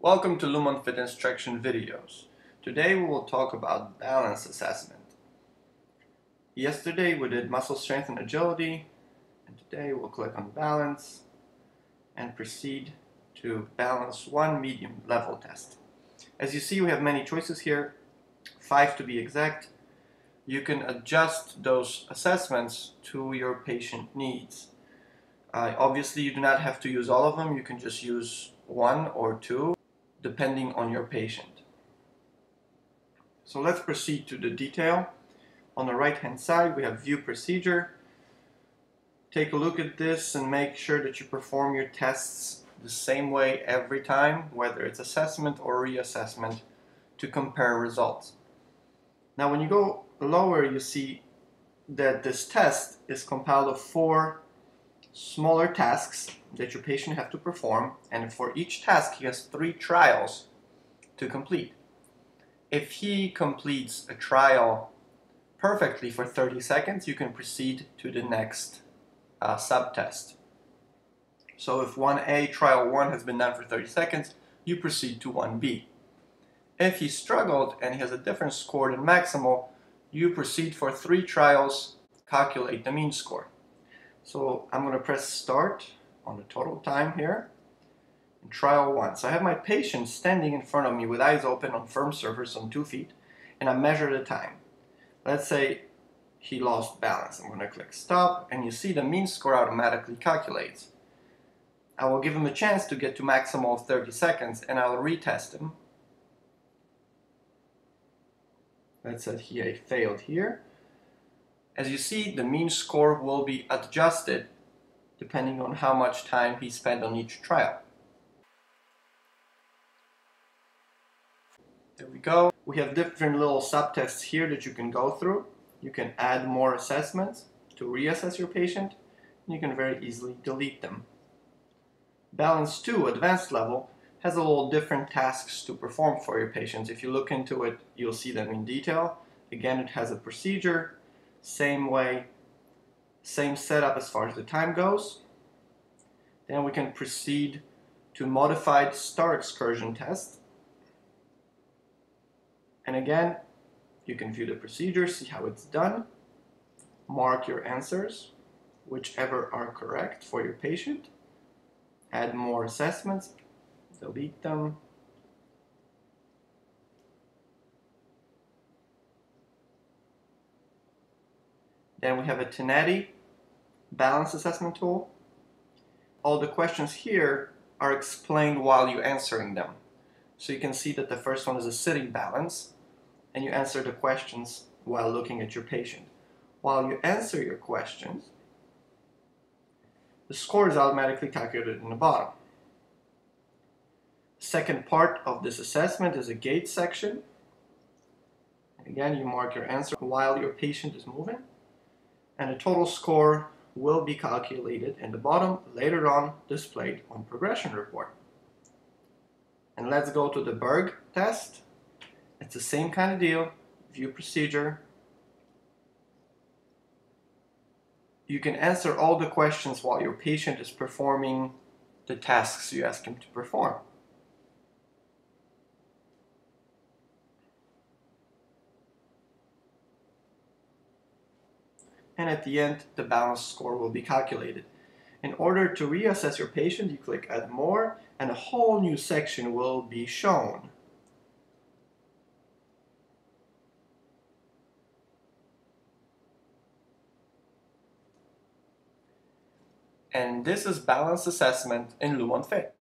Welcome to Lumon Fit instruction videos. Today we will talk about balance assessment. Yesterday we did muscle strength and agility and today we'll click on balance and proceed to balance one medium level test. As you see we have many choices here, five to be exact. You can adjust those assessments to your patient needs. Uh, obviously you do not have to use all of them, you can just use one or two depending on your patient. So let's proceed to the detail. On the right hand side we have view procedure. Take a look at this and make sure that you perform your tests the same way every time, whether it's assessment or reassessment, to compare results. Now when you go lower you see that this test is compiled of four smaller tasks that your patient have to perform and for each task he has three trials to complete. If he completes a trial perfectly for 30 seconds you can proceed to the next uh, subtest. So if 1A trial 1 has been done for 30 seconds you proceed to 1B. If he struggled and he has a different score than maximal you proceed for three trials calculate the mean score. So I'm going to press start on the total time here and trial one. So I have my patient standing in front of me with eyes open on firm surface on two feet and I measure the time. Let's say he lost balance. I'm going to click stop and you see the mean score automatically calculates. I will give him a chance to get to maximal 30 seconds and I'll retest him. Let's say he failed here. As you see, the mean score will be adjusted depending on how much time he spent on each trial. There we go. We have different little subtests here that you can go through. You can add more assessments to reassess your patient. And you can very easily delete them. Balance 2, advanced level, has a little different tasks to perform for your patients. If you look into it, you'll see them in detail. Again, it has a procedure, same way, same setup as far as the time goes. Then we can proceed to modified star excursion test. And again, you can view the procedure, see how it's done, mark your answers, whichever are correct for your patient, add more assessments, delete them, Then we have a Tinetti balance assessment tool. All the questions here are explained while you're answering them. So you can see that the first one is a sitting balance and you answer the questions while looking at your patient. While you answer your questions, the score is automatically calculated in the bottom. Second part of this assessment is a gait section. Again, you mark your answer while your patient is moving and the total score will be calculated in the bottom later on displayed on progression report. And let's go to the Berg test. It's the same kind of deal, view procedure. You can answer all the questions while your patient is performing the tasks you ask him to perform. And at the end the balance score will be calculated. In order to reassess your patient, you click Add More and a whole new section will be shown. And this is balance assessment in Lumon Fit.